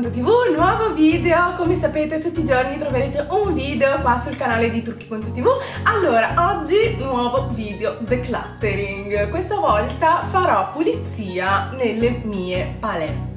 trucchi.tv, nuovo video, come sapete tutti i giorni troverete un video qua sul canale di trucchi.tv Allora, oggi nuovo video decluttering, questa volta farò pulizia nelle mie palette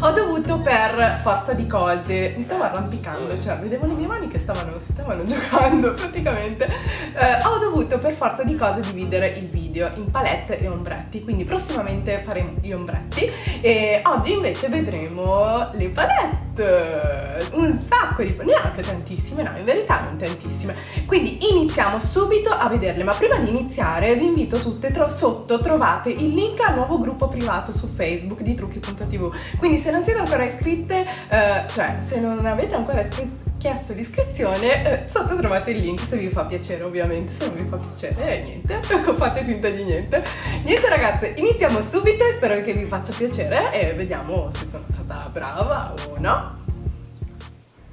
Ho dovuto per forza di cose, mi stavo arrampicando, cioè vedevo le mie mani che stavano, stavano giocando praticamente. Eh, Ho dovuto per forza di cose dividere il video in palette e ombretti, quindi prossimamente faremo gli ombretti e oggi invece vedremo le palette un sacco di neanche tantissime no in verità non tantissime. Quindi iniziamo subito a vederle ma prima di iniziare vi invito tutte tro sotto trovate il link al nuovo gruppo privato su facebook di trucchi.tv quindi se non siete ancora iscritte eh, cioè se non avete ancora iscritto chiesto l'iscrizione, eh, sotto trovate il link se vi fa piacere ovviamente, se non vi fa piacere eh, niente, fate finta di niente. Niente ragazze, iniziamo subito spero che vi faccia piacere e vediamo se sono stata brava o no.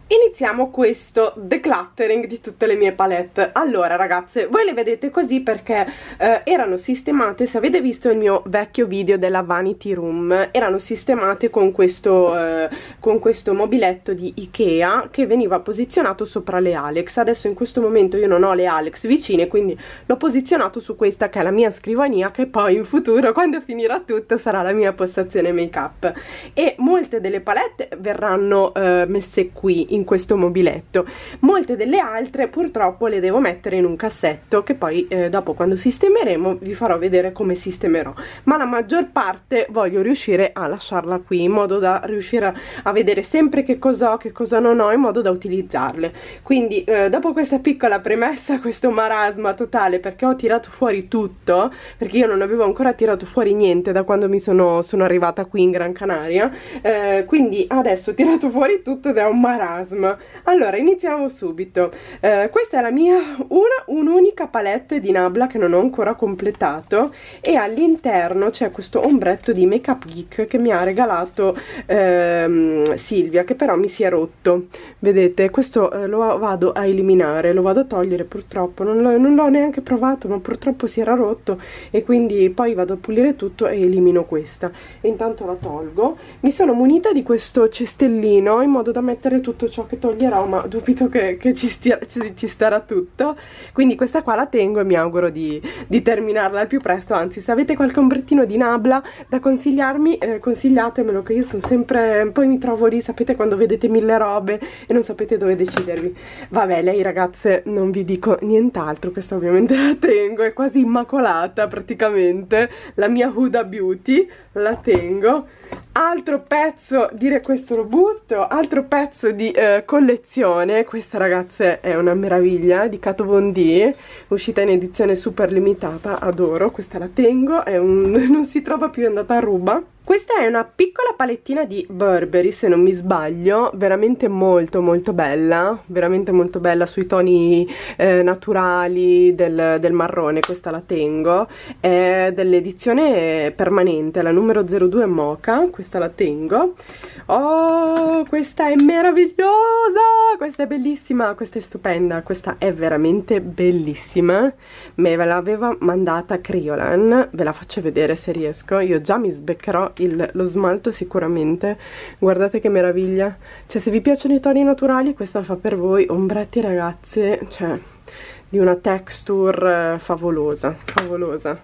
Iniziamo questo decluttering di tutte le mie palette. Allora ragazze, voi le vedete così perché eh, erano sistemate, se avete visto il mio vecchio video della Vanity Room Erano sistemate con questo, eh, con questo mobiletto di Ikea che veniva posizionato sopra le Alex. Adesso in questo momento io non ho le Alex vicine quindi l'ho posizionato su questa che è la mia scrivania Che poi in futuro quando finirà tutto sarà la mia postazione make up. E molte delle palette verranno eh, messe qui in questo mobiletto. Molte delle altre purtroppo le devo mettere in un cassetto che poi eh, dopo quando sistemeremo vi farò vedere come sistemerò. Ma la maggior parte voglio riuscire a lasciarla qui in modo da riuscire a, a vedere sempre che cosa ho, che cosa non ho in modo da utilizzarle. Quindi eh, dopo questa piccola premessa questo marasma totale perché ho tirato fuori tutto perché io non avevo ancora tirato fuori niente da quando mi sono, sono arrivata qui in Gran Canaria eh, quindi adesso ho tirato fuori tutto ed è un marasma marasma allora iniziamo subito. Eh, questa è la mia una un'unica palette di Nabla che non ho ancora completato e all'interno c'è questo ombretto di Make Up Geek che mi ha regalato ehm, Silvia che però mi si è rotto. Vedete questo eh, lo vado a eliminare lo vado a togliere purtroppo. Non l'ho neanche provato ma purtroppo si era rotto e quindi poi vado a pulire tutto e elimino questa. E intanto la tolgo. Mi sono munita di questo cestellino in modo da mettere tutto ciò che toglierò ma dubito che, che ci, stia, ci, ci, starà tutto. Quindi questa qua la tengo e mi auguro di, di, terminarla al più presto. Anzi se avete qualche ombrettino di Nabla da consigliarmi eh, consigliatemelo che io sono sempre poi mi trovo lì. Sapete quando vedete mille robe e non sapete dove decidervi. Vabbè lei ragazze non vi dico nient'altro. Questa ovviamente la tengo è quasi immacolata praticamente. La mia Huda Beauty la tengo altro pezzo, dire questo lo butto, altro pezzo di eh, collezione, questa ragazze è una meraviglia, di Cato Von D, uscita in edizione super limitata, adoro, questa la tengo, un, non si trova più, è andata a ruba questa è una piccola palettina di Burberry, se non mi sbaglio, veramente molto molto bella, veramente molto bella sui toni eh, naturali del, del, marrone, questa la tengo, è dell'edizione permanente, la numero 02 Mocha, questa la tengo. Oh, questa è meravigliosa, questa è bellissima, questa è stupenda, questa è veramente bellissima, me l'aveva mandata Criolan, ve la faccio vedere se riesco, io già mi sbeccherò il, lo smalto sicuramente. Guardate che meraviglia. Cioè se vi piacciono i toni naturali questa fa per voi ombretti ragazze cioè di una texture favolosa favolosa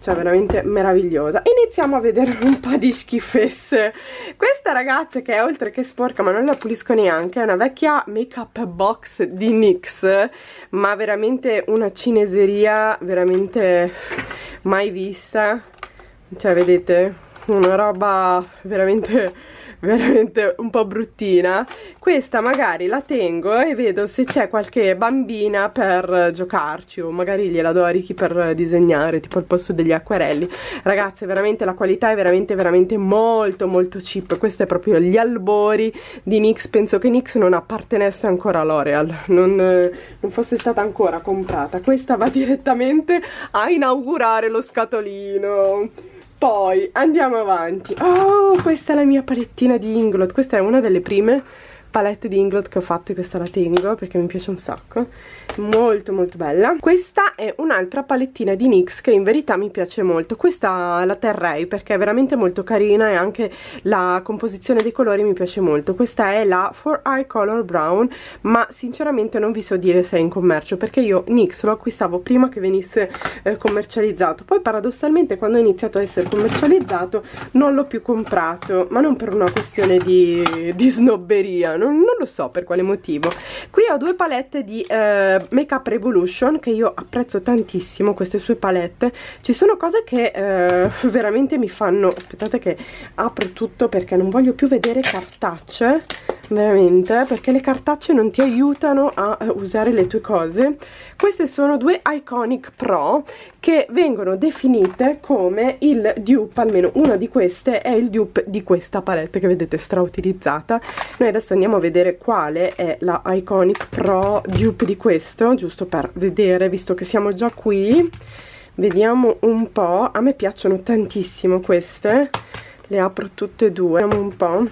cioè veramente meravigliosa. Iniziamo a vedere un po' di schifesse questa ragazza che è oltre che sporca ma non la pulisco neanche è una vecchia make up box di NYX ma veramente una cineseria veramente mai vista. Cioè vedete una roba veramente veramente un po' bruttina. Questa magari la tengo e vedo se c'è qualche bambina per giocarci o magari gliela do a Ricky per disegnare tipo al posto degli acquerelli. Ragazze veramente la qualità è veramente veramente molto molto cheap. Questo è proprio gli albori di NYX. Penso che NYX non appartenesse ancora a L'Oreal non, non fosse stata ancora comprata. Questa va direttamente a inaugurare lo scatolino poi andiamo avanti. Oh questa è la mia palettina di Inglot. Questa è una delle prime palette di Inglot che ho fatto e questa la tengo perché mi piace un sacco molto molto bella. Questa è un'altra palettina di NYX che in verità mi piace molto. Questa la terrei perché è veramente molto carina e anche la composizione dei colori mi piace molto. Questa è la 4Eye Color Brown ma sinceramente non vi so dire se è in commercio perché io NYX lo acquistavo prima che venisse eh, commercializzato. Poi paradossalmente quando è iniziato a essere commercializzato non l'ho più comprato ma non per una questione di, di snobberia non, non, lo so per quale motivo qui ho due palette di eh, Make Up Revolution che io apprezzo tantissimo queste sue palette. Ci sono cose che eh, veramente mi fanno aspettate che apro tutto perché non voglio più vedere cartacce veramente perché le cartacce non ti aiutano a usare le tue cose. Queste sono due Iconic Pro che vengono definite come il dupe almeno una di queste è il dupe di questa palette che vedete strautilizzata. Noi adesso andiamo a vedere quale è la Iconic Pro dupe di questo giusto per vedere visto che siamo già qui. Vediamo un po' a me piacciono tantissimo queste. Le apro tutte e due. Vediamo un po'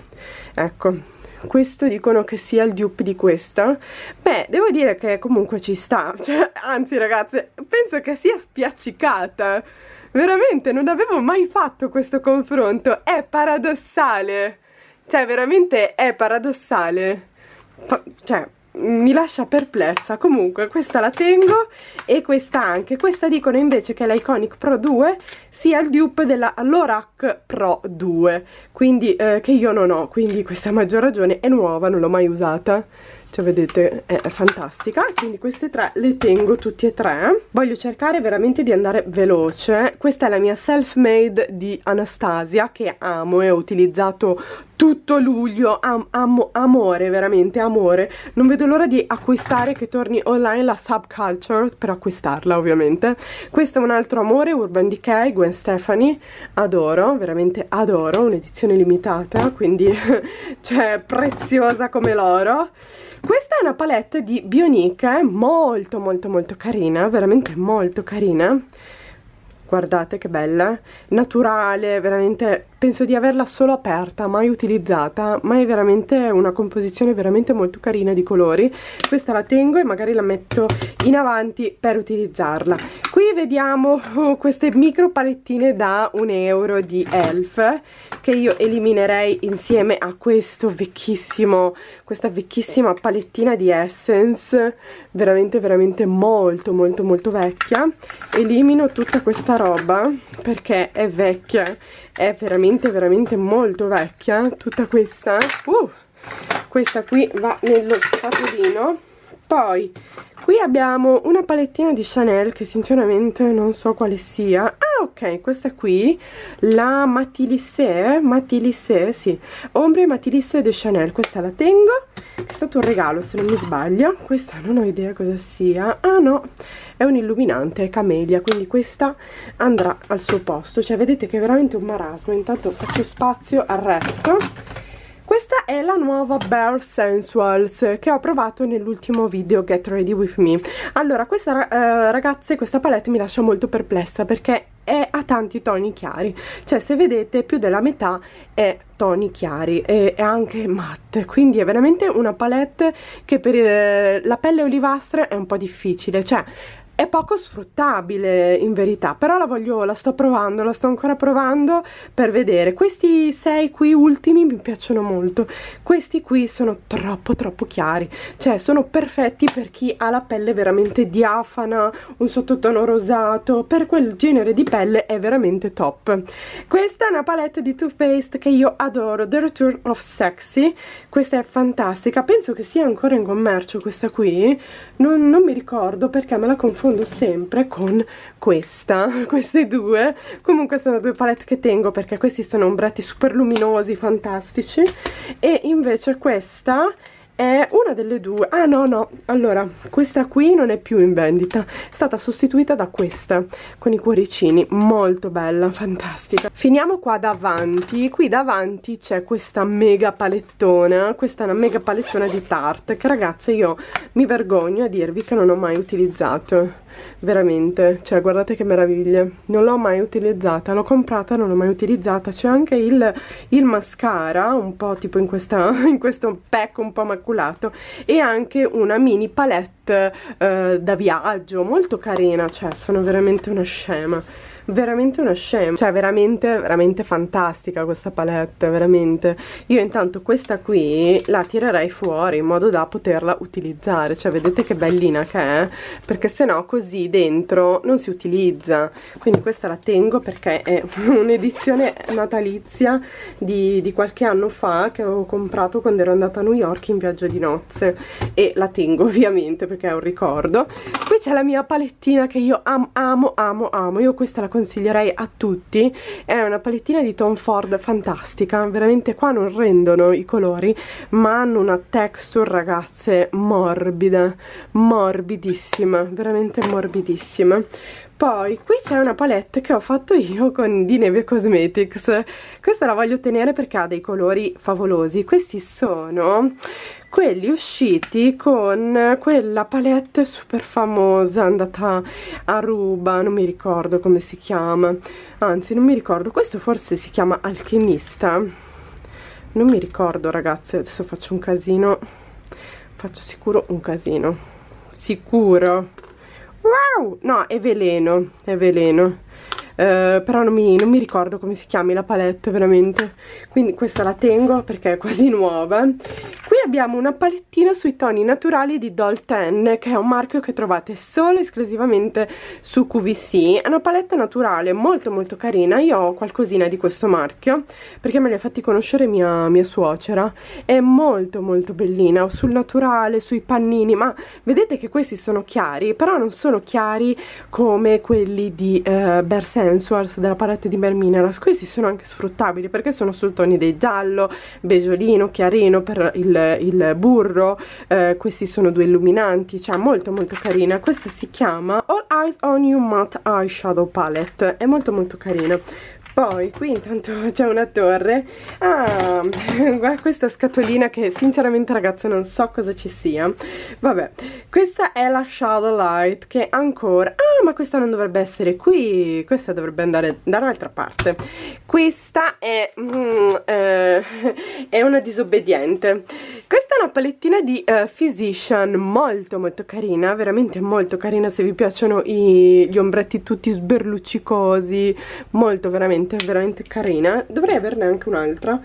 ecco questo dicono che sia il dupe di questa. Beh devo dire che comunque ci sta. Cioè, anzi ragazze penso che sia spiaccicata. Veramente non avevo mai fatto questo confronto. È paradossale. Cioè veramente è paradossale. Fa cioè mi lascia perplessa. Comunque questa la tengo e questa anche. Questa dicono invece che l'Iconic Pro 2 sia il dupe della Lorac Pro 2 quindi eh, che io non ho. Quindi questa a maggior ragione è nuova non l'ho mai usata. Cioè vedete è, fantastica. Quindi queste tre le tengo tutti e tre. Voglio cercare veramente di andare veloce. Questa è la mia self made di Anastasia che amo e ho utilizzato tutto luglio. Am amo, amore veramente amore. Non vedo l'ora di acquistare che torni online la subculture per acquistarla ovviamente. Questo è un altro amore Urban Decay Gwen Stefani. Adoro veramente adoro un'edizione limitata quindi cioè preziosa come l'oro. Questa è una palette di Bionique, molto molto molto carina, veramente molto carina. Guardate che bella, naturale, veramente penso di averla solo aperta, mai utilizzata, ma è veramente una composizione veramente molto carina di colori. Questa la tengo e magari la metto in avanti per utilizzarla. Qui vediamo oh, queste micro palettine da un euro di Elf che io eliminerei insieme a questo vecchissimo, questa vecchissima palettina di Essence, veramente veramente molto molto molto vecchia. Elimino tutta questa roba perché è vecchia è veramente veramente molto vecchia tutta questa. Uh, questa qui va nello scatolino poi qui abbiamo una palettina di Chanel che sinceramente non so quale sia. Ah ok questa qui la Matilissé Matilissé sì ombre Matilissé de Chanel. Questa la tengo. È stato un regalo se non mi sbaglio. Questa non ho idea cosa sia. Ah no è un illuminante, è camelia quindi questa andrà al suo posto. Cioè vedete che è veramente un marasmo. Intanto faccio spazio al resto. Questa è la nuova Bare Sensuals che ho provato nell'ultimo video Get Ready With Me. Allora questa eh, ragazze questa palette mi lascia molto perplessa perché è a tanti toni chiari. Cioè se vedete più della metà è toni chiari e, anche matte. Quindi è veramente una palette che per eh, la pelle olivastra è un po' difficile. Cioè è poco sfruttabile in verità però la voglio la sto provando la sto ancora provando per vedere. Questi sei qui ultimi mi piacciono molto. Questi qui sono troppo troppo chiari. Cioè sono perfetti per chi ha la pelle veramente diafana un sottotono rosato. Per quel genere di pelle è veramente top. Questa è una palette di Too Faced che io adoro The Return of Sexy. Questa è fantastica. Penso che sia ancora in commercio questa qui. Non, non mi ricordo perché me la confondo confondo sempre con questa, queste due. Comunque sono due palette che tengo perché questi sono ombretti super luminosi, fantastici. E invece questa è una delle due. Ah no no. Allora questa qui non è più in vendita. È stata sostituita da questa con i cuoricini. Molto bella fantastica. Finiamo qua davanti. Qui davanti c'è questa mega palettona. Questa è una mega palettona di Tarte che ragazze io mi vergogno a dirvi che non ho mai utilizzato veramente, cioè guardate che meraviglia, non l'ho mai utilizzata, l'ho comprata, non l'ho mai utilizzata, c'è anche il, il, mascara, un po' tipo in, questa, in questo pack un po' maculato, e anche una mini palette eh, da viaggio, molto carina, cioè sono veramente una scema veramente una scema. Cioè veramente veramente fantastica questa palette veramente. Io intanto questa qui la tirerei fuori in modo da poterla utilizzare. Cioè vedete che bellina che è? Perché se no così dentro non si utilizza. Quindi questa la tengo perché è un'edizione natalizia di, di qualche anno fa che avevo comprato quando ero andata a New York in viaggio di nozze. E la tengo ovviamente perché è un ricordo. Qui c'è la mia palettina che io amo amo amo amo. Io questa la consiglierei a tutti. È una palettina di Tom Ford fantastica. Veramente qua non rendono i colori ma hanno una texture ragazze morbida morbidissima veramente morbidissima. Poi qui c'è una palette che ho fatto io con di Neve Cosmetics. Questa la voglio tenere perché ha dei colori favolosi. Questi sono quelli usciti con quella palette super famosa andata a ruba, non mi ricordo come si chiama. Anzi non mi ricordo, questo forse si chiama alchimista non mi ricordo ragazze, adesso faccio un casino. Faccio sicuro un casino. Sicuro. Wow, no è veleno è veleno Uh, però non mi, non mi, ricordo come si chiami la palette veramente. Quindi questa la tengo perché è quasi nuova. Qui abbiamo una palettina sui toni naturali di Doll 10 che è un marchio che trovate solo esclusivamente su QVC è una palette naturale molto molto carina. Io ho qualcosina di questo marchio perché me li ha fatti conoscere mia, mia suocera. È molto molto bellina sul naturale, sui pannini. Ma vedete che questi sono chiari però non sono chiari come quelli di uh, Bersensuals della palette di Bell Minerals questi sono anche sfruttabili perché sono sul toni dei giallo, beggiolino, chiarino per il il, burro. Eh, questi sono due illuminanti cioè molto molto carina. Questa si chiama All Eyes On You Matte Eyeshadow Palette. È molto molto carina poi qui intanto c'è una torre. Ah guarda questa scatolina che sinceramente ragazzi non so cosa ci sia. Vabbè questa è la Shadow Light che ancora ah ma questa non dovrebbe essere qui questa dovrebbe andare da un'altra parte. Questa è mm, eh, è una disobbediente. Questa è una palettina di uh, Physician molto molto carina veramente molto carina. Se vi piacciono i, gli ombretti tutti sberluccicosi molto veramente veramente, veramente carina. Dovrei averne anche un'altra.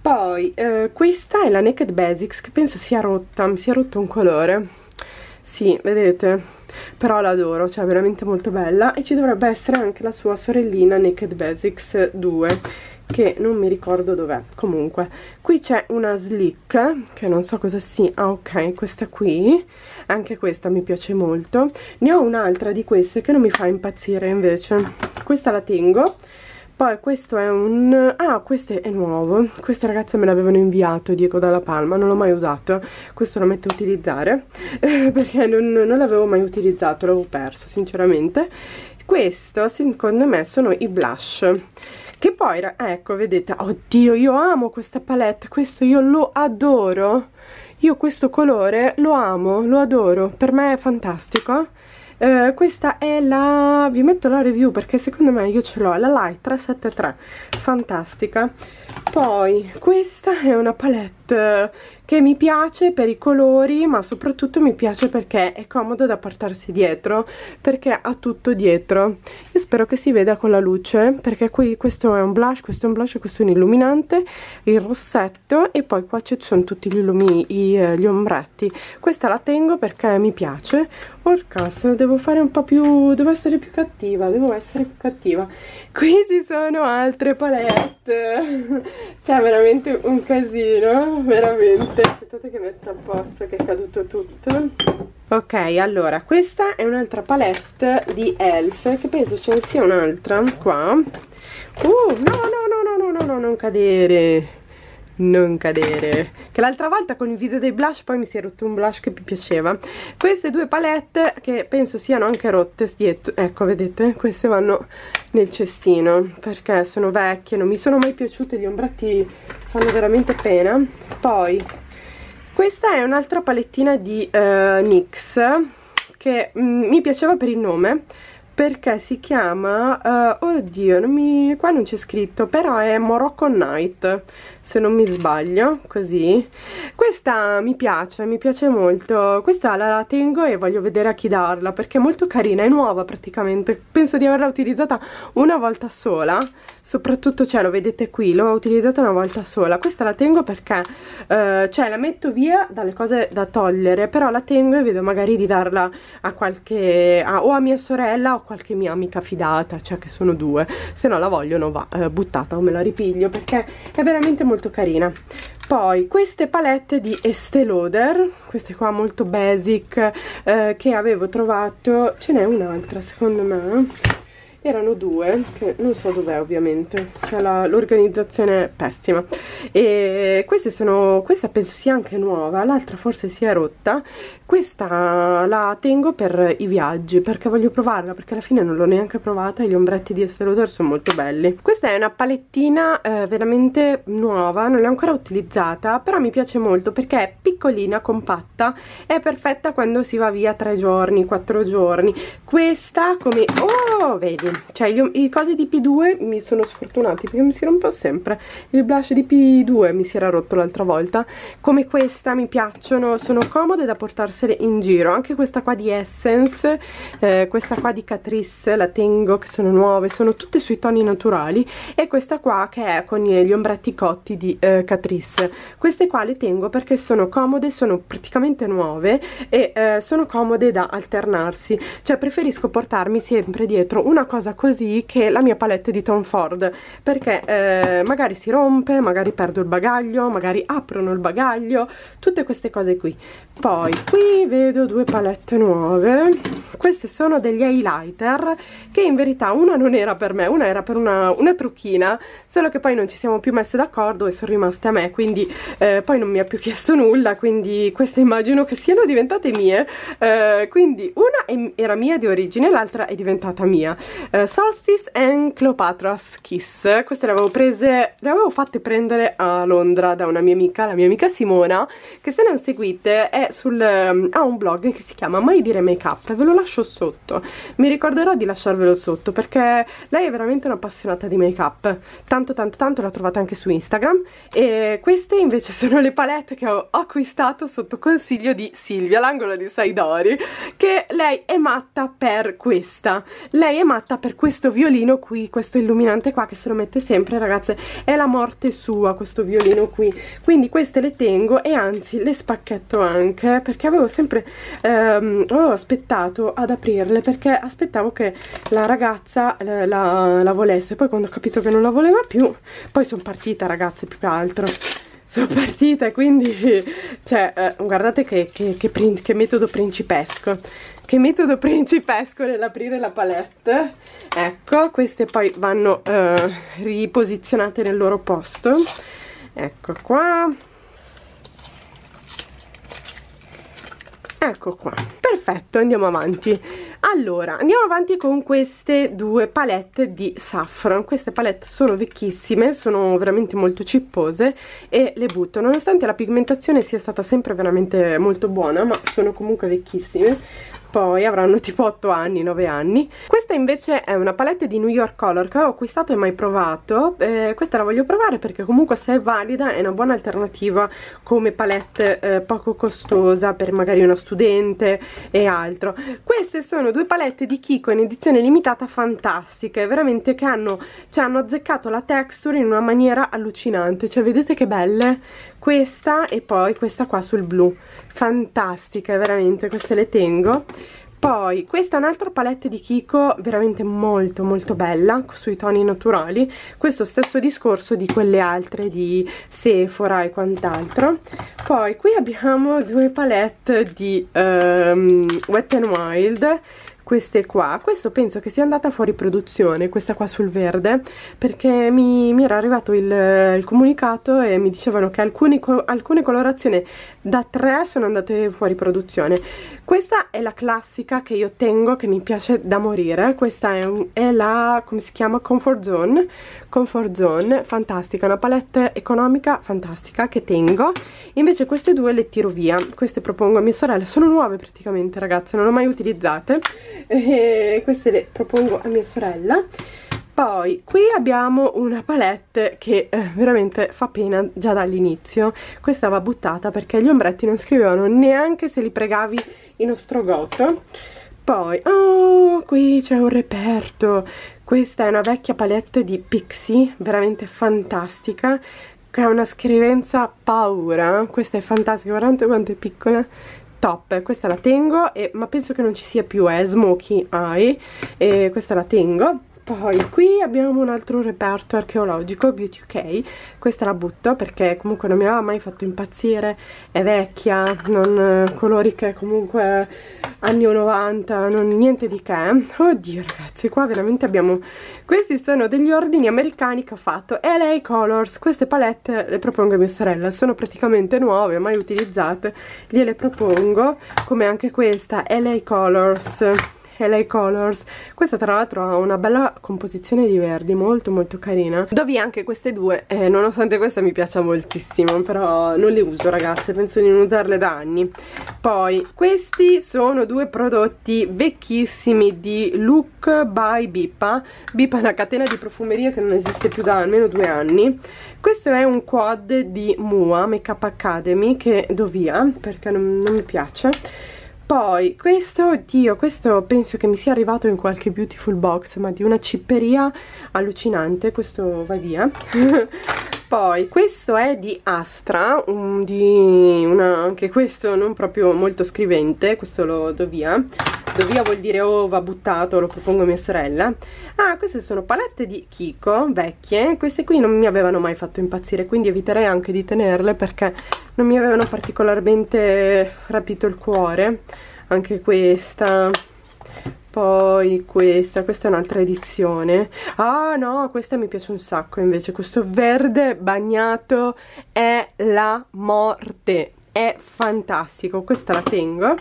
Poi eh, questa è la Naked Basics che penso sia rotta, mi sia rotto un colore. Sì, vedete però l'adoro, cioè veramente molto bella. E ci dovrebbe essere anche la sua sorellina Naked Basics 2 che non mi ricordo dov'è. Comunque qui c'è una slick che non so cosa sia. Ah ok questa qui. Anche questa mi piace molto. Ne ho un'altra di queste che non mi fa impazzire invece. Questa la tengo poi questo è un... ah questo è nuovo. Questo ragazzi me l'avevano inviato Diego dalla Palma non l'ho mai usato. Questo lo metto a utilizzare perché non, non l'avevo mai utilizzato l'avevo perso sinceramente. Questo secondo me sono i blush. Che poi ecco vedete oddio io amo questa palette questo io lo adoro. Io questo colore lo amo lo adoro. Per me è fantastico eh, questa è la vi metto la review perché secondo me io ce l'ho la Light 373 fantastica. Poi questa è una palette che mi piace per i colori ma soprattutto mi piace perché è comodo da portarsi dietro perché ha tutto dietro. Io spero che si veda con la luce perché qui questo è un blush, questo è un blush questo è un illuminante il rossetto e poi qua ci sono tutti gli, illumi, eh, gli ombretti. Questa la tengo perché mi piace. Orcas, devo fare un po' più devo essere più cattiva devo essere più cattiva qui ci sono altre palette. C'è veramente un casino veramente. Aspettate che metto a posto che è caduto tutto. Ok allora questa è un'altra palette di elf che penso ce ne sia un'altra qua. Uh no no no no no no non cadere. Non cadere che l'altra volta con il video dei blush poi mi si è rotto un blush che mi piaceva. Queste due palette che penso siano anche rotte dietro ecco vedete queste vanno nel cestino perché sono vecchie non mi sono mai piaciute gli ombretti fanno veramente pena. Poi questa è un'altra palettina di uh, NYX che mh, mm, mi piaceva per il nome perché si chiama, uh, oddio, non mi, qua non c'è scritto, però è Morocco Night, se non mi sbaglio, così. Questa mi piace, mi piace molto, questa la, la tengo e voglio vedere a chi darla, perché è molto carina, è nuova praticamente, penso di averla utilizzata una volta sola, soprattutto cioè lo vedete qui l'ho utilizzata una volta sola. Questa la tengo perché eh, cioè la metto via dalle cose da togliere però la tengo e vedo magari di darla a qualche a, o a mia sorella o a qualche mia amica fidata cioè che sono due. Se no la vogliono va eh, buttata o me la ripiglio perché è veramente molto carina. Poi queste palette di Estée Lauder queste qua molto basic eh, che avevo trovato ce n'è un'altra secondo me erano due che non so dov'è ovviamente. Cioè l'organizzazione è pessima. E queste sono questa penso sia anche nuova l'altra forse si è rotta. Questa la tengo per i viaggi perché voglio provarla perché alla fine non l'ho neanche provata e gli ombretti di Estée Lauder sono molto belli. Questa è una palettina eh, veramente nuova non l'ho ancora utilizzata però mi piace molto perché è piccolina, compatta è perfetta quando si va via tre giorni, quattro giorni. Questa come... oh vedi? Cioè gli, i cosi di P2 mi sono sfortunati perché mi si rompe sempre. Il blush di P2 mi si era rotto l'altra volta. Come questa mi piacciono sono comode da portarsene in giro. Anche questa qua di Essence eh, questa qua di Catrice la tengo che sono nuove sono tutte sui toni naturali. E questa qua che è con gli ombretti cotti di eh, Catrice. Queste qua le tengo perché sono comode sono praticamente nuove e eh, sono comode da alternarsi. Cioè preferisco portarmi sempre dietro una cosa cosa così che la mia palette di Tom Ford perché eh, magari si rompe, magari perdo il bagaglio, magari aprono il bagaglio, tutte queste cose qui. Poi qui vedo due palette nuove, queste sono degli highlighter che in verità una non era per me, una era per una, una trucchina, solo che poi non ci siamo più messe d'accordo e sono rimaste a me, quindi eh, poi non mi ha più chiesto nulla, quindi queste immagino che siano diventate mie, eh, quindi una era mia di origine, l'altra è diventata mia. Uh, Solstice and Cleopatra's Kiss. Queste le avevo prese le avevo fatte prendere a Londra da una mia amica la mia amica Simona che se non seguite è sul, um, ha un blog che si chiama Mai dire Makeup ve lo lascio sotto. Mi ricorderò di lasciarvelo sotto perché lei è veramente un'appassionata di make up tanto tanto tanto l'ho trovata anche su Instagram. E queste invece sono le palette che ho acquistato sotto consiglio di Silvia l'angolo di Saidori che lei è matta per questa. Lei è matta per questo violino qui, questo illuminante qua che se lo mette sempre ragazze, è la morte sua questo violino qui, quindi queste le tengo e anzi le spacchetto anche perché avevo sempre ehm, avevo aspettato ad aprirle perché aspettavo che la ragazza eh, la, la volesse, poi quando ho capito che non la voleva più, poi sono partita ragazze più che altro. Sono partita quindi cioè eh, guardate che, che, che, che metodo principesco. Che metodo principesco nell'aprire la palette. Ecco queste poi vanno eh, riposizionate nel loro posto. Ecco qua ecco qua. Perfetto andiamo avanti. Allora andiamo avanti con queste due palette di saffron. Queste palette sono vecchissime sono veramente molto cippose e le butto. Nonostante la pigmentazione sia stata sempre veramente molto buona ma sono comunque vecchissime poi avranno tipo 8 anni, 9 anni. Questa invece è una palette di New York Color che ho acquistato e mai provato. Eh, questa la voglio provare perché comunque se è valida è una buona alternativa come palette eh, poco costosa per magari una studente e altro. Queste sono due palette di Kiko in edizione limitata fantastiche veramente che hanno, cioè, hanno azzeccato la texture in una maniera allucinante. Cioè vedete che belle? Questa e poi questa qua sul blu fantastiche veramente queste le tengo. Poi questa è un'altra palette di Kiko veramente molto molto bella sui toni naturali. Questo stesso discorso di quelle altre di Sephora e quant'altro. Poi qui abbiamo due palette di um, Wet n Wild queste qua. Questo penso che sia andata fuori produzione questa qua sul verde perché mi, mi era arrivato il, il, comunicato e mi dicevano che alcuni, alcune colorazioni da 3 sono andate fuori produzione. Questa è la classica che io tengo che mi piace da morire. Questa è, è la come si chiama? Comfort zone? Comfort zone fantastica. Una palette economica fantastica che tengo invece queste due le tiro via. Queste propongo a mia sorella. Sono nuove praticamente ragazze non le ho mai utilizzate. E queste le propongo a mia sorella. Poi qui abbiamo una palette che eh, veramente fa pena già dall'inizio. Questa va buttata perché gli ombretti non scrivevano neanche se li pregavi in ostrogoto. Poi oh qui c'è un reperto. Questa è una vecchia palette di Pixie veramente fantastica ha una scrivenza paura questa è fantastica guardate quanto è piccola. Top questa la tengo e, ma penso che non ci sia più è Smoky Eye e questa la tengo poi qui abbiamo un altro reperto archeologico, Beauty UK, questa la butto perché comunque non mi aveva mai fatto impazzire, è vecchia, non eh, colori che comunque anni 90, non, niente di che. Oddio ragazzi, qua veramente abbiamo, questi sono degli ordini americani che ho fatto, LA Colors, queste palette le propongo a mia sorella, sono praticamente nuove, mai utilizzate, gliele propongo, come anche questa, LA Colors LA Colors. Questa tra l'altro ha una bella composizione di verdi molto molto carina. Do via anche queste due eh, nonostante questa mi piaccia moltissimo però non le uso ragazze penso di non usarle da anni. Poi questi sono due prodotti vecchissimi di Look by Bipa. Bipa è una catena di profumeria che non esiste più da almeno due anni. Questo è un quad di Mua Makeup Academy che do via perché non, non mi piace poi questo, oddio, questo penso che mi sia arrivato in qualche beautiful box ma di una cipperia allucinante, questo va via. Poi questo è di Astra um, di una, anche questo non proprio molto scrivente questo lo do via. Do via vuol dire oh va buttato lo propongo a mia sorella ah queste sono palette di Kiko vecchie. Queste qui non mi avevano mai fatto impazzire quindi eviterei anche di tenerle perché non mi avevano particolarmente rapito il cuore. Anche questa poi questa, questa è un'altra edizione. Ah no, questa mi piace un sacco invece. Questo verde bagnato è la morte è fantastico, questa la tengo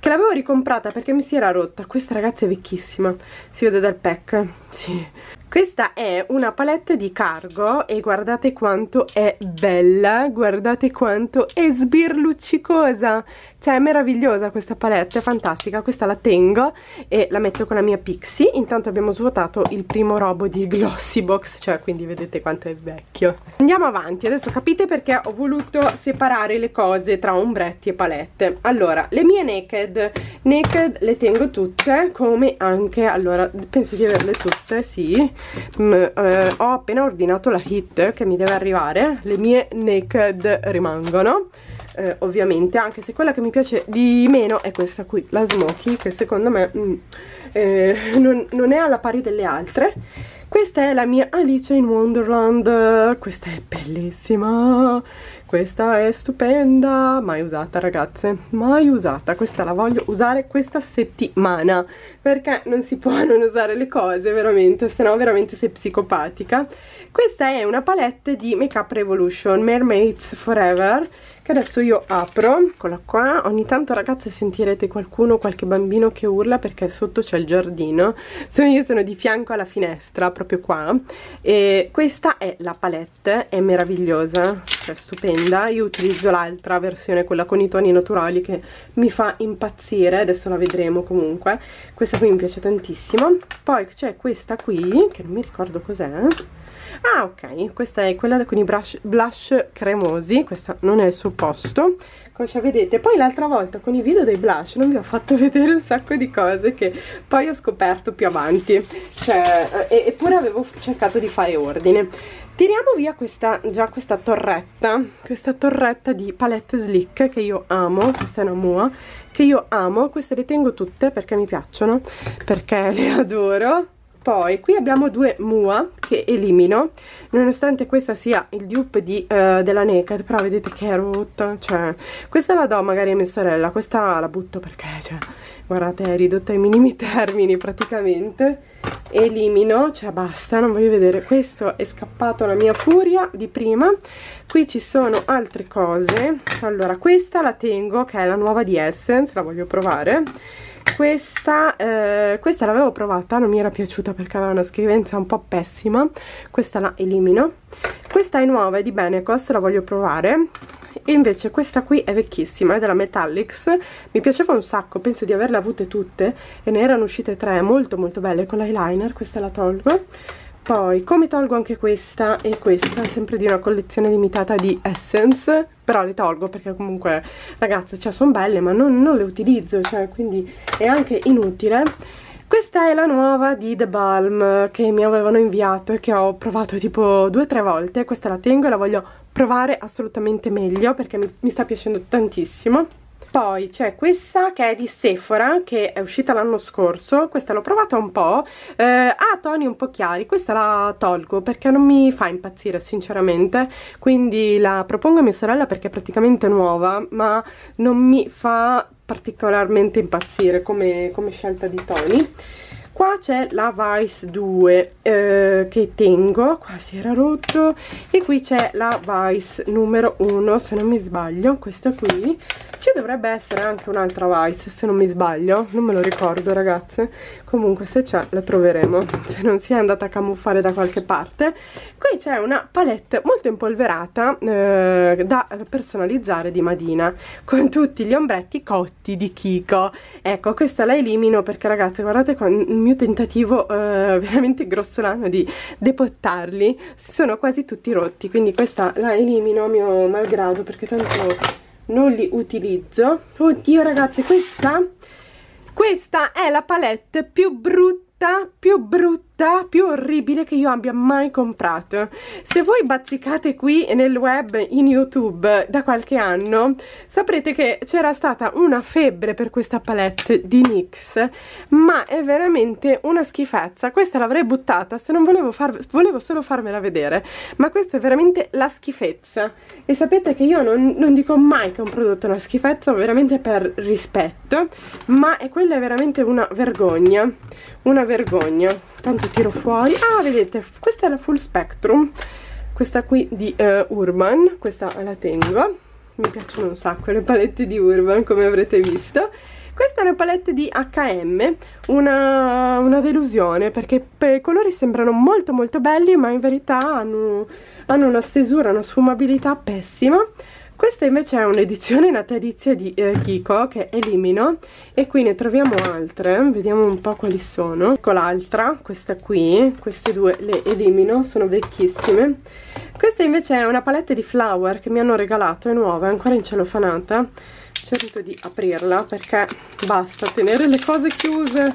che l'avevo ricomprata perché mi si era rotta questa ragazza è vecchissima si vede dal pack sì. questa è una palette di cargo e guardate quanto è bella guardate quanto è sbirluccicosa cioè è meravigliosa questa palette, è fantastica, questa la tengo e la metto con la mia Pixie. Intanto abbiamo svuotato il primo robo di Glossy Box, cioè quindi vedete quanto è vecchio. Andiamo avanti, adesso capite perché ho voluto separare le cose tra ombretti e palette. Allora, le mie Naked, Naked le tengo tutte, come anche, allora, penso di averle tutte, sì. Mm, eh, ho appena ordinato la Hit che mi deve arrivare, le mie Naked rimangono eh, ovviamente anche se quella che mi piace di meno è questa qui, la Smoky che secondo me mm, eh, non, non, è alla pari delle altre. Questa è la mia Alice in Wonderland. Questa è bellissima. Questa è stupenda. Mai usata ragazze. Mai usata. Questa la voglio usare questa settimana perché non si può non usare le cose veramente se no veramente sei psicopatica. Questa è una palette di Makeup Revolution Mermaids Forever che adesso io apro eccola qua. Ogni tanto ragazze sentirete qualcuno qualche bambino che urla perché sotto c'è il giardino. Sono, io sono di fianco alla finestra proprio qua. E questa è la palette è meravigliosa cioè stupenda. Io utilizzo l'altra versione quella con i toni naturali che mi fa impazzire. Adesso la vedremo comunque. Questa qui mi piace tantissimo. Poi c'è questa qui che non mi ricordo cos'è ah ok questa è quella con i brush, blush cremosi questa non è il suo posto. Come vedete? Poi l'altra volta con i video dei blush non vi ho fatto vedere un sacco di cose che poi ho scoperto più avanti. Cioè, eh, eppure avevo cercato di fare ordine. Tiriamo via questa, già questa torretta questa torretta di palette slick che io amo questa è una mua che io amo. Queste le tengo tutte perché mi piacciono perché le adoro poi qui abbiamo due Mua che elimino nonostante questa sia il dupe di, uh, della Naked però vedete che è rotta cioè questa la do magari a mia sorella questa la butto perché cioè guardate è ridotta ai minimi termini praticamente. Elimino cioè basta non voglio vedere questo è scappato la mia furia di prima. Qui ci sono altre cose allora questa la tengo che è la nuova di Essence la voglio provare questa, eh, questa l'avevo provata, non mi era piaciuta perché aveva una scrivenza un po' pessima, questa la elimino. questa è nuova, è di Benecos, la voglio provare. E invece questa qui è vecchissima, è della Metallics. Mi piaceva un sacco, penso di averle avute tutte. E ne erano uscite tre, molto molto belle con l'eyeliner, questa la tolgo poi come tolgo anche questa? E questa sempre di una collezione limitata di Essence però le tolgo perché comunque ragazze cioè sono belle ma non, non le utilizzo cioè quindi è anche inutile. Questa è la nuova di The Balm che mi avevano inviato e che ho provato tipo due o tre volte. Questa la tengo e la voglio provare assolutamente meglio perché mi, mi sta piacendo tantissimo poi c'è questa che è di Sephora che è uscita l'anno scorso. Questa l'ho provata un po' eh, ha toni un po' chiari. Questa la tolgo perché non mi fa impazzire sinceramente. Quindi la propongo a mia sorella perché è praticamente nuova ma non mi fa particolarmente impazzire come, come scelta di toni qua c'è la Vice 2 eh, che tengo qua si era rotto e qui c'è la Vice numero 1 se non mi sbaglio questa qui. Ci dovrebbe essere anche un'altra Vice se non mi sbaglio non me lo ricordo ragazze comunque se c'è la troveremo. Se non si è andata a camuffare da qualche parte. Qui c'è una palette molto impolverata eh, da personalizzare di Madina con tutti gli ombretti cotti di Kiko. Ecco questa la elimino perché ragazze guardate qua il mio tentativo eh, veramente grossolano di depottarli. Sono quasi tutti rotti quindi questa la elimino a mio malgrado perché tanto non li utilizzo. Oddio ragazzi questa questa è la palette più brutta più brutta brutta, più orribile che io abbia mai comprato. Se voi bazzicate qui nel web, in YouTube, da qualche anno, saprete che c'era stata una febbre per questa palette di NYX, ma è veramente una schifezza. Questa l'avrei buttata se non volevo, far, volevo solo farmela vedere, ma questa è veramente la schifezza. E sapete che io non, non dico mai che un prodotto è una schifezza, veramente per rispetto, ma è quella è veramente una vergogna, una vergogna. Tanto tiro fuori. Ah vedete questa è la full spectrum. Questa qui di uh, Urban questa la tengo. Mi piacciono un sacco le palette di Urban come avrete visto. Questa è una palette di H&M una, una, delusione perché i colori sembrano molto molto belli ma in verità hanno, hanno una stesura, una sfumabilità pessima questa invece è un'edizione natalizia di eh, Kiko che elimino e qui ne troviamo altre, vediamo un po' quali sono. Ecco l'altra, questa qui, queste due le elimino, sono vecchissime. Questa invece è una palette di flower che mi hanno regalato, è nuova, è ancora in celofanata. Cerco di aprirla perché basta tenere le cose chiuse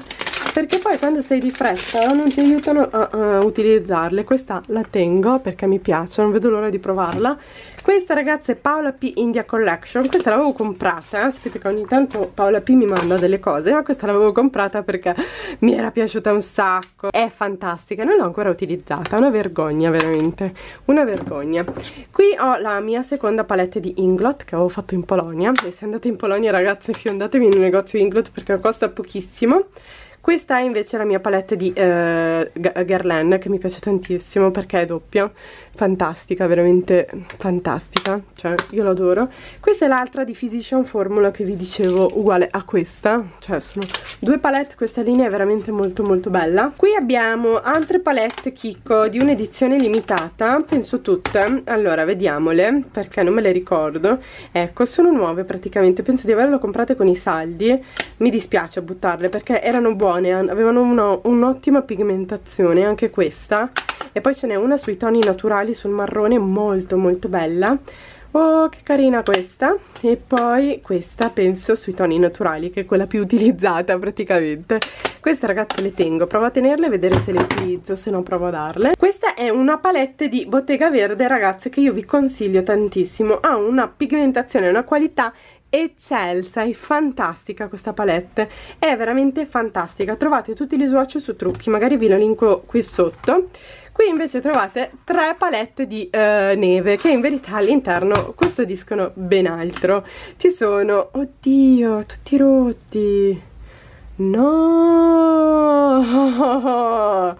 perché poi quando sei di fretta non ti aiutano a, a utilizzarle. Questa la tengo perché mi piace non vedo l'ora di provarla. Questa ragazza è Paola P India Collection. Questa l'avevo comprata sapete che ogni tanto Paola P mi manda delle cose ma questa l'avevo comprata perché mi era piaciuta un sacco. È fantastica non l'ho ancora utilizzata. Una vergogna veramente. Una vergogna. Qui ho la mia seconda palette di Inglot che avevo fatto in Polonia. E se andate in Polonia ragazze fiondatevi in un negozio Inglot perché costa pochissimo questa è invece la mia palette di eh, Guerlain che mi piace tantissimo perché è doppia fantastica, veramente fantastica, cioè io l'adoro. Questa è l'altra di Physician Formula che vi dicevo uguale a questa, cioè sono due palette, questa linea è veramente molto molto bella. Qui abbiamo altre palette Kiko di un'edizione limitata, penso tutte, allora vediamole perché non me le ricordo. Ecco, sono nuove praticamente, penso di averle comprate con i saldi, mi dispiace buttarle perché erano buone, avevano un'ottima pigmentazione, anche questa. E poi ce n'è una sui toni naturali sul marrone molto molto bella. Oh che carina questa. E poi questa penso sui toni naturali che è quella più utilizzata praticamente. Queste ragazze le tengo, provo a tenerle e vedere se le utilizzo, se no provo a darle. Questa è una palette di Bottega Verde ragazze che io vi consiglio tantissimo, ha una pigmentazione, una qualità eccelsa e fantastica questa palette. È veramente fantastica. Trovate tutti gli swatch su trucchi magari vi lo linko qui sotto qui invece trovate tre palette di uh, neve che in verità all'interno custodiscono ben altro. Ci sono oddio tutti rotti. No!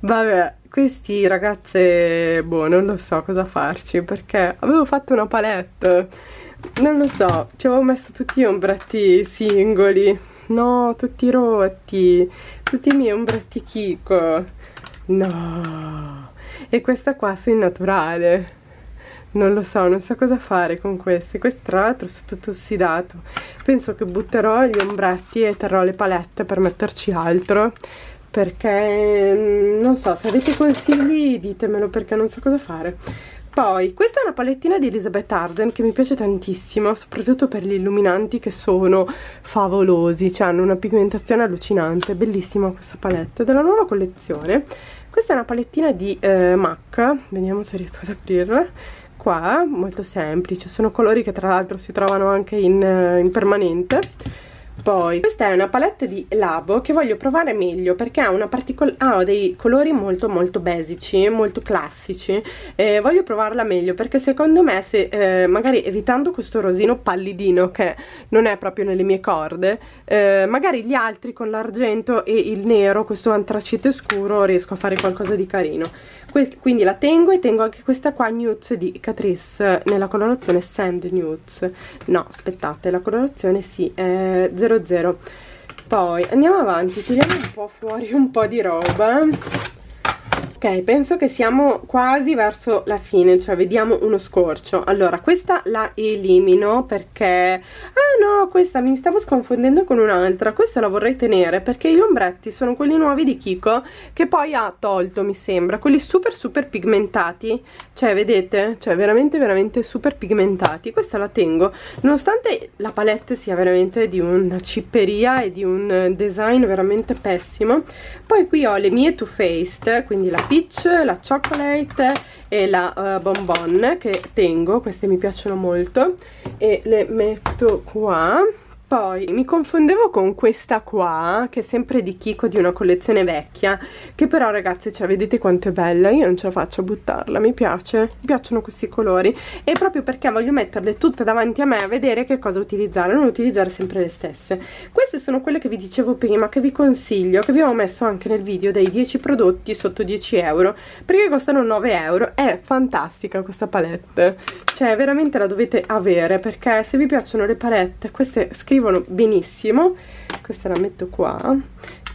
Vabbè questi ragazze boh non lo so cosa farci perché avevo fatto una palette. Non lo so ci avevo messo tutti gli ombretti singoli. No tutti rotti. Tutti i miei ombretti Kiko No. e questa qua sui naturale. Non lo so, non so cosa fare con questi questo tra l'altro è tutto ossidato. Penso che butterò gli ombretti e terrò le palette per metterci altro perché mm, non so, se avete consigli ditemelo perché non so cosa fare. Poi, questa è una palettina di Elizabeth Arden che mi piace tantissimo, soprattutto per gli illuminanti che sono favolosi, cioè hanno una pigmentazione allucinante, bellissima questa palette, della nuova collezione. Questa è una palettina di eh, MAC, vediamo se riesco ad aprirla, qua, molto semplice, sono colori che tra l'altro si trovano anche in, eh, in permanente poi questa è una palette di Labo che voglio provare meglio perché ha, ha dei colori molto molto basici, molto classici e voglio provarla meglio perché secondo me se eh, magari evitando questo rosino pallidino che non è proprio nelle mie corde eh, magari gli altri con l'argento e il nero, questo antracite scuro riesco a fare qualcosa di carino. Quindi la tengo e tengo anche questa qua Nudes di Catrice nella colorazione Sand Nudes. No aspettate la colorazione sì è 00 poi andiamo avanti tiriamo un po' fuori un po' di roba ok penso che siamo quasi verso la fine cioè vediamo uno scorcio. Allora questa la elimino perché ah no questa mi stavo sconfondendo con un'altra questa la vorrei tenere perché gli ombretti sono quelli nuovi di Kiko che poi ha tolto mi sembra quelli super super pigmentati. Cioè vedete? Cioè veramente veramente super pigmentati. Questa la tengo. Nonostante la palette sia veramente di una cipperia e di un design veramente pessimo poi qui ho le mie Too Faced quindi la peach, la chocolate e la uh, bonbon che tengo, queste mi piacciono molto. E le metto qua poi mi confondevo con questa qua, che è sempre di Kiko di una collezione vecchia, che però ragazzi, cioè vedete quanto è bella, io non ce la faccio a buttarla, mi piace, mi piacciono questi colori e proprio perché voglio metterle tutte davanti a me a vedere che cosa utilizzare, non utilizzare sempre le stesse. Queste sono quelle che vi dicevo prima, che vi consiglio, che vi avevo messo anche nel video dei 10 prodotti sotto 10 euro, perché costano 9 euro, è fantastica questa palette, cioè veramente la dovete avere, perché se vi piacciono le palette, queste scrivono benissimo. Questa la metto qua.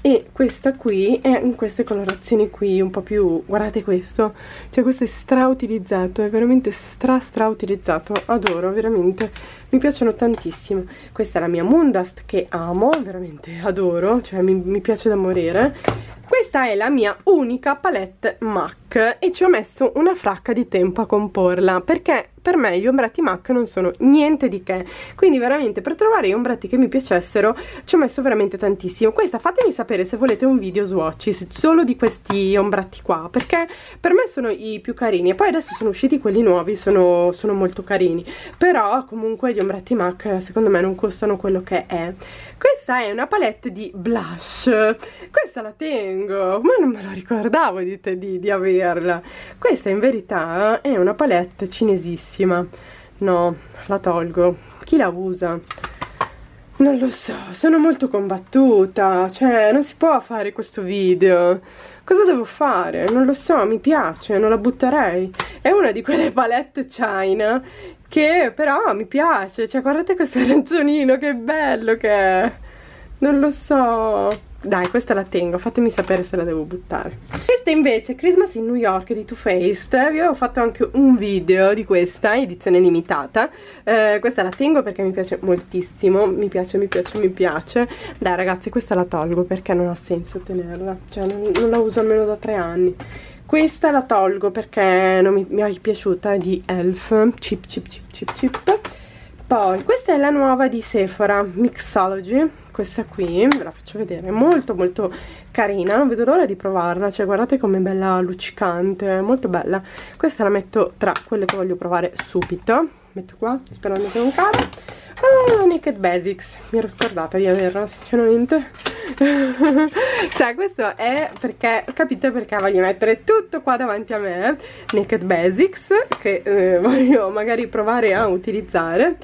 E questa qui è in queste colorazioni qui un po' più guardate questo. Cioè questo è stra utilizzato è veramente stra stra utilizzato adoro veramente. Mi piacciono tantissimo. Questa è la mia Moondust che amo veramente adoro. Cioè mi, mi piace da morire. Questa è la mia unica palette MAC e ci ho messo una fracca di tempo a comporla perché per me gli ombretti MAC non sono niente di che. Quindi veramente per trovare gli ombretti che mi piacessero ci ho messo veramente tantissimo. Questa fatemi sapere se volete un video swatch solo di questi ombretti qua perché per me sono i più carini. E poi adesso sono usciti quelli nuovi sono, sono molto carini. Però comunque gli ombretti MAC secondo me non costano quello che è. Questa è una palette di blush. Questa la tengo ma non me lo ricordavo di, di, di averla questa in verità è una palette cinesissima. No, la tolgo. Chi la usa? non lo so, sono molto combattuta cioè non si può fare questo video. Cosa devo fare? non lo so, mi piace, non la butterei. È una di quelle palette China che però mi piace. Cioè guardate questo aranciolino che bello che è. Non lo so. Dai questa la tengo fatemi sapere se la devo buttare questa invece Christmas in New York di Too Faced vi avevo fatto anche un video di questa edizione limitata. Eh, questa la tengo perché mi piace moltissimo mi piace mi piace mi piace. Dai ragazzi questa la tolgo perché non ha senso tenerla cioè non, non la uso almeno da tre anni. Questa la tolgo perché non mi, mi è piaciuta di Elf chip chip chip chip chip poi questa è la nuova di Sephora Mixology questa qui ve la faccio vedere molto molto carina non vedo l'ora di provarla cioè guardate com'è bella luccicante molto bella. Questa la metto tra quelle che voglio provare subito metto qua sperando che non cada ah, Naked Basics. Mi ero scordata di averla sinceramente. Cioè questo è perché capite perché voglio mettere tutto qua davanti a me Naked Basics che eh, voglio magari provare a utilizzare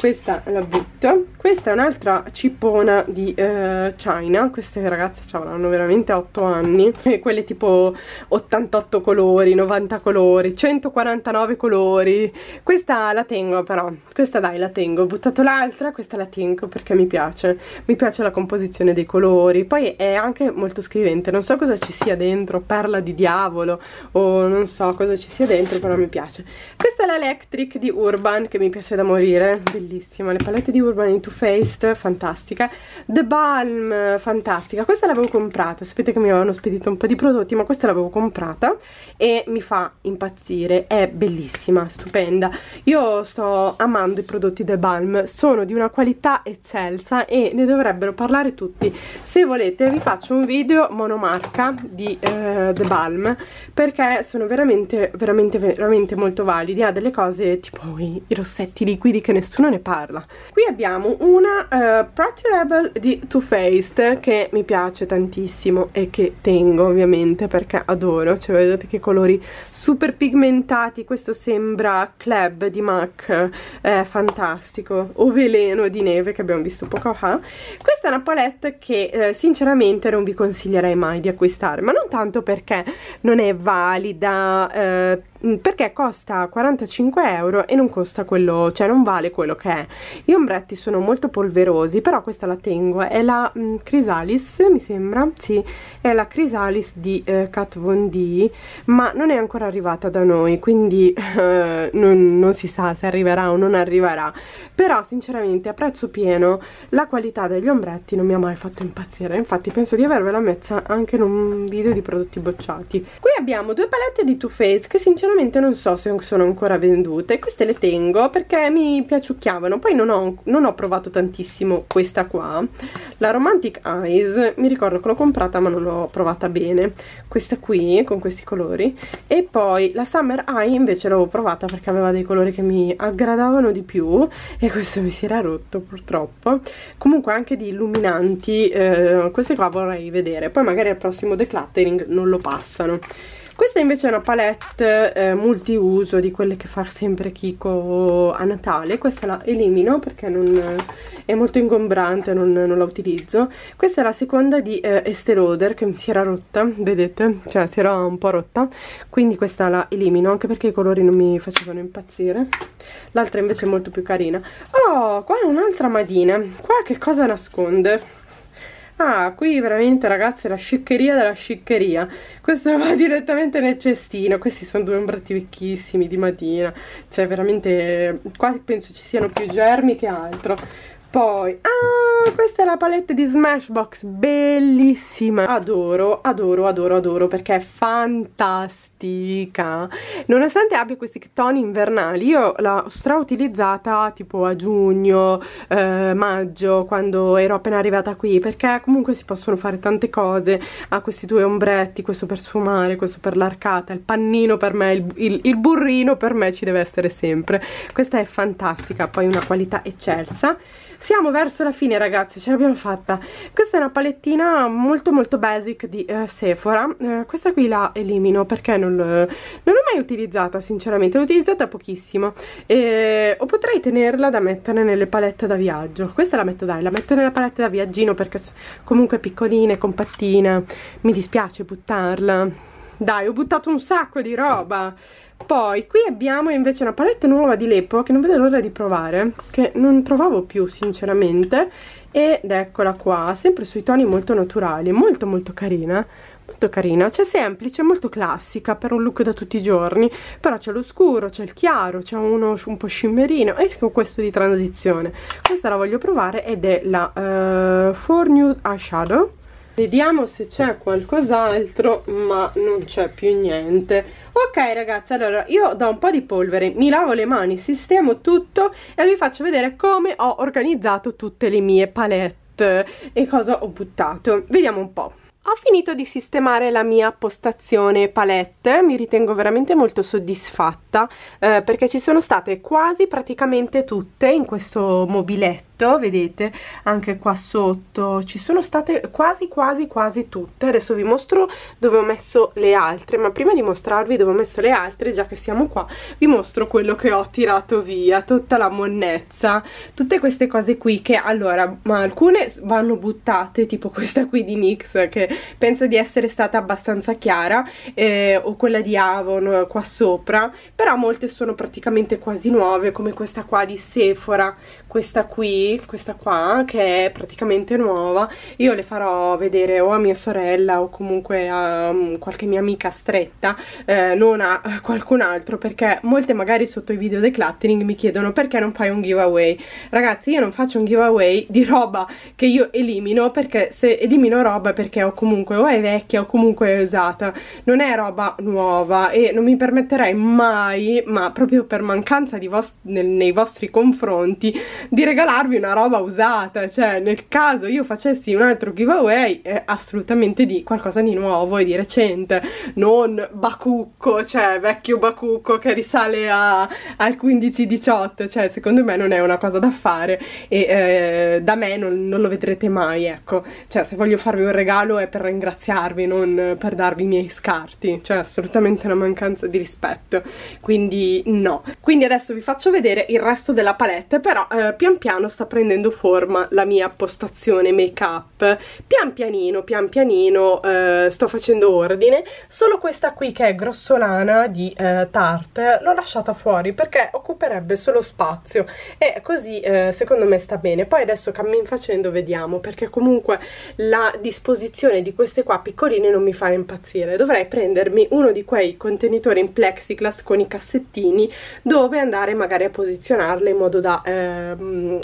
questa la butto. Questa è un'altra cippona di eh, China. Queste ragazze avranno veramente 8 anni. E quelle tipo 88 colori 90 colori 149 colori. Questa la tengo però. Questa dai la tengo. Ho buttato l'altra questa la tengo perché mi piace. Mi piace la composizione dei colori. Poi è anche molto scrivente. Non so cosa ci sia dentro. Perla di diavolo o non so cosa ci sia dentro però mi piace. Questa è l'Electric di Urban che mi piace da morire. Bellissima le palette di Urban in Too Faced fantastica. The Balm fantastica. Questa l'avevo comprata sapete che mi avevano spedito un po' di prodotti ma questa l'avevo comprata e mi fa impazzire è bellissima stupenda. Io sto amando i prodotti The Balm sono di una qualità eccelsa e ne dovrebbero parlare tutti. Se volete vi faccio un video monomarca di eh, The Balm perché sono veramente veramente veramente molto validi. Ha delle cose tipo i, i rossetti liquidi che nessuno ne parla. Qui abbiamo una uh, Pretty Rebel di Too Faced che mi piace tantissimo e che tengo ovviamente perché adoro. Cioè vedete che colori super pigmentati questo sembra Club di MAC è fantastico. O Veleno di neve che abbiamo visto poco fa. Questa è una palette che eh, sinceramente non vi consiglierei mai di acquistare. Ma non tanto perché non è valida eh, perché costa 45 euro e non costa quello, cioè non vale quello che è. Gli ombretti sono molto polverosi però questa la tengo, è la mh, mm, Chrysalis mi sembra, sì è la Chrysalis di eh, Kat Von D ma non è ancora arrivata da noi quindi eh, non, non si sa se arriverà o non arriverà. Però sinceramente a prezzo pieno la qualità degli ombretti non mi ha mai fatto impazzire. Infatti penso di avervela messa anche in un video di prodotti bocciati. Qui abbiamo due palette di Too Faced che sinceramente sinceramente non so se sono ancora vendute. Queste le tengo perché mi piaciucchiavano poi non ho, non ho provato tantissimo questa qua. La Romantic Eyes mi ricordo che l'ho comprata ma non l'ho provata bene. Questa qui con questi colori. E poi la Summer Eye invece l'avevo provata perché aveva dei colori che mi aggradavano di più. E questo mi si era rotto purtroppo. Comunque anche di illuminanti eh, queste qua vorrei vedere. Poi magari al prossimo decluttering non lo passano questa invece è una palette eh, multiuso di quelle che fa sempre Kiko a Natale. Questa la elimino perché non, è molto ingombrante non, non, la utilizzo. Questa è la seconda di eh, Estée Lauder che si era rotta vedete? Cioè si era un po' rotta. Quindi questa la elimino anche perché i colori non mi facevano impazzire. L'altra invece è molto più carina. Oh qua è un'altra madina qua che cosa nasconde Ah, qui veramente ragazzi la sciccheria della sciccheria. Questo va direttamente nel cestino. Questi sono due ombretti vecchissimi di mattina. Cioè veramente Qua penso ci siano più germi che altro. Poi, ah, questa è la palette di Smashbox, bellissima, adoro, adoro, adoro, adoro, perché è fantastica, nonostante abbia questi toni invernali, io l'ho strautilizzata tipo a giugno, eh, maggio, quando ero appena arrivata qui, perché comunque si possono fare tante cose, ha questi due ombretti, questo per sfumare, questo per l'arcata, il pannino per me, il, il, il burrino per me ci deve essere sempre, questa è fantastica, poi una qualità eccelsa, siamo verso la fine ragazzi, ce l'abbiamo fatta. Questa è una palettina molto molto basic di eh, Sephora. Eh, questa qui la elimino perché non, non l'ho mai utilizzata sinceramente. L'ho utilizzata pochissimo e, o potrei tenerla da mettere nelle palette da viaggio. Questa la metto dai, la metto nella palette da viaggino perché comunque è piccolina, è compattina. Mi dispiace buttarla. Dai, ho buttato un sacco di roba poi qui abbiamo invece una palette nuova di Lepo che non vedo l'ora di provare che non trovavo più sinceramente. Ed eccola qua sempre sui toni molto naturali molto molto carina molto carina, cioè semplice, molto classica per un look da tutti i giorni. Però c'è lo scuro, c'è il chiaro, c'è uno un po' scimmerino. E con questo di transizione. Questa la voglio provare ed è la uh, For Nude Eyeshadow vediamo se c'è qualcos'altro ma non c'è più niente ok ragazzi allora io do un po' di polvere mi lavo le mani sistemo tutto e vi faccio vedere come ho organizzato tutte le mie palette e cosa ho buttato. Vediamo un po' Ho finito di sistemare la mia postazione palette, mi ritengo veramente molto soddisfatta eh, perché ci sono state quasi praticamente tutte in questo mobiletto cassetto vedete anche qua sotto ci sono state quasi quasi quasi tutte. Adesso vi mostro dove ho messo le altre ma prima di mostrarvi dove ho messo le altre già che siamo qua vi mostro quello che ho tirato via tutta la monnezza. Tutte queste cose qui che allora ma alcune vanno buttate tipo questa qui di NYX che penso di essere stata abbastanza chiara eh, o quella di Avon qua sopra però molte sono praticamente quasi nuove come questa qua di Sephora questa qui, questa qua che è praticamente nuova io le farò vedere o a mia sorella o comunque a um, qualche mia amica stretta eh, non a qualcun altro perché molte magari sotto i video decluttering mi chiedono perché non fai un giveaway? Ragazzi io non faccio un giveaway di roba che io elimino perché se elimino roba perché o comunque o è vecchia o comunque è usata. Non è roba nuova e non mi permetterei mai ma proprio per mancanza di vos nei vostri confronti di regalarvi una roba usata cioè nel caso io facessi un altro giveaway è assolutamente di qualcosa di nuovo e di recente non bacucco cioè vecchio bacucco che risale a, al 15-18 cioè secondo me non è una cosa da fare e eh, da me non, non, lo vedrete mai ecco. Cioè se voglio farvi un regalo è per ringraziarvi non per darvi i miei scarti cioè assolutamente una mancanza di rispetto quindi no. Quindi adesso vi faccio vedere il resto della palette però eh, pian piano sta prendendo forma la mia postazione make up pian pianino pian pianino eh, sto facendo ordine. Solo questa qui che è grossolana di eh, Tarte l'ho lasciata fuori perché occuperebbe solo spazio. E così eh, secondo me sta bene. Poi adesso cammin facendo vediamo perché comunque la disposizione di queste qua piccoline non mi fa impazzire. Dovrei prendermi uno di quei contenitori in plexiglass con i cassettini dove andare magari a posizionarle in modo da eh,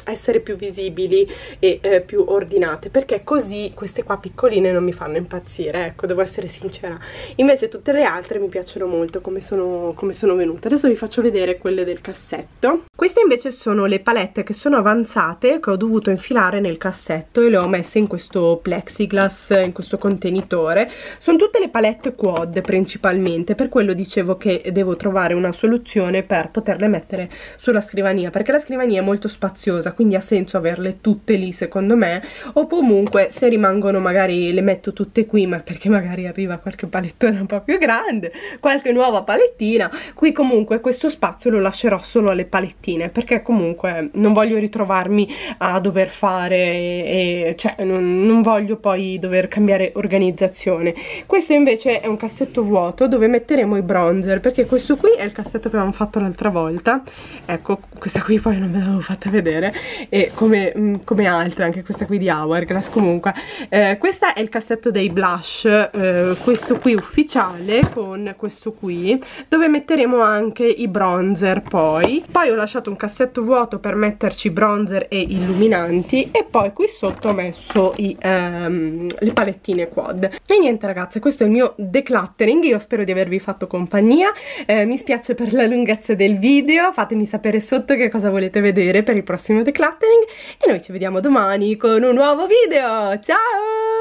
Essere più visibili e eh, più ordinate perché così queste qua piccoline non mi fanno impazzire ecco devo essere sincera. Invece tutte le altre mi piacciono molto come sono, come sono venute. Adesso vi faccio vedere quelle del cassetto queste invece sono le palette che sono avanzate che ho dovuto infilare nel cassetto e le ho messe in questo plexiglass in questo contenitore. Sono tutte le palette quad principalmente. Per quello dicevo che devo trovare una soluzione per poterle mettere sulla scrivania perché la scrivania è molto spaziosa quindi ha senso averle tutte lì secondo me. O comunque se rimangono magari le metto tutte qui ma perché magari arriva qualche palettone un po' più grande qualche nuova palettina qui comunque questo spazio lo lascerò solo alle palettine perché comunque non voglio ritrovarmi a dover fare e, cioè non, non voglio poi dover cambiare organizzazione. Questo invece è un cassetto vuoto dove metteremo i bronzer perché questo qui è il cassetto che avevamo fatto l'altra volta. Ecco questa qui poi non me l'avevo fatta vedere vedere e come, mm, come altre anche questa qui di Hourglass comunque. Eh, questo è il cassetto dei blush eh, questo qui ufficiale con questo qui dove metteremo anche i bronzer poi. Poi ho lasciato un cassetto vuoto per metterci bronzer e illuminanti e poi qui sotto ho messo i, ehm, le palettine quad. E niente ragazze questo è il mio decluttering. Io spero di avervi fatto compagnia. Eh, mi spiace per la lunghezza del video. Fatemi sapere sotto che cosa volete vedere per il prossimo decluttering. E noi ci vediamo domani con un nuovo video. Ciao